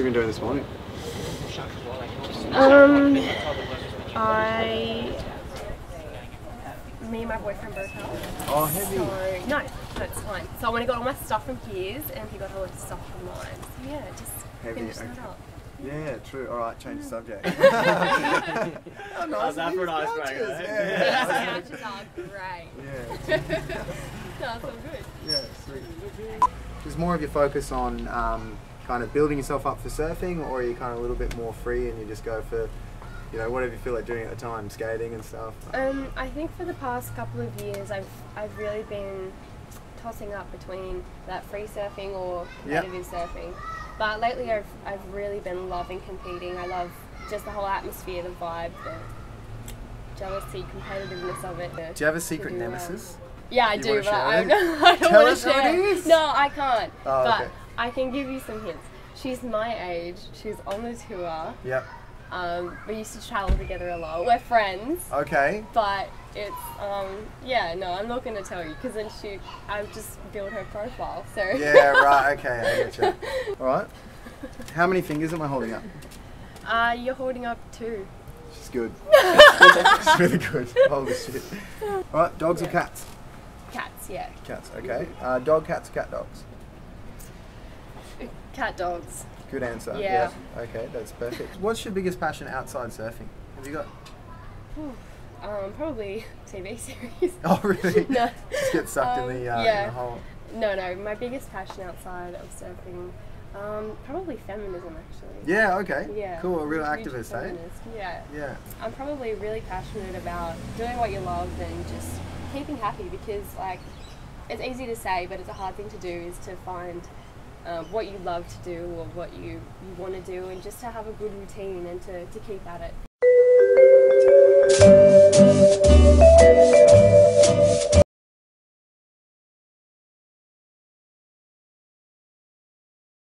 you been doing this morning? Um, I, me and my boyfriend broke up. Oh, heavy. So no, no, it's fine. So I went and got all my stuff from his, and he got all his stuff from mine. So yeah, just Heavy, finished okay. that up. Yeah, true. All right, change the subject. oh, nice. How's that for an These icebreaker, couches, eh? Yeah. These couches are great. yeah. No, all good. Yeah, sweet. Is more of your focus on um, kind of building yourself up for surfing, or are you kind of a little bit more free and you just go for, you know, whatever you feel like doing at the time, skating and stuff? Um, I think for the past couple of years, I've I've really been tossing up between that free surfing or Yep. competitive surfing. But lately, I've I've really been loving competing. I love just the whole atmosphere, the vibe, the jealousy, competitiveness of it. Do you have a secret well. nemesis? Yeah, I You do, but I don't. I don't Tell want to it share. is. No, I can't. Oh, but okay. I can give you some hints. She's my age. She's on the tour. Yep. Um, we used to travel together a lot. We're friends. Okay. But it's um yeah no I'm not gonna tell you because then she I've just built her profile so Yeah, right. Okay, I get you. All right. How many fingers am I holding up? uh you're holding up two She's good. She's really good. Holy shit. All right, dogs or cats? cats yeah Cats. Okay. Uh, dog cats or cat dogs? Cat dogs Good answer. Yeah. Okay, that's perfect. What's your biggest passion outside surfing? Have you got? um probably TV series Oh, really? no Just get sucked in the, uh, Um, in the hole. no no my biggest passion outside of surfing um probably feminism actually Yeah. Okay. yeah Cool. A real Huge activist, eh? feminist, yeah Yeah. I'm probably really passionate about doing what you love and just keeping happy because like it's easy to say but it's a hard thing to do is to find what you love to do or what you, you want to do and just to have a good routine and to, to keep at it.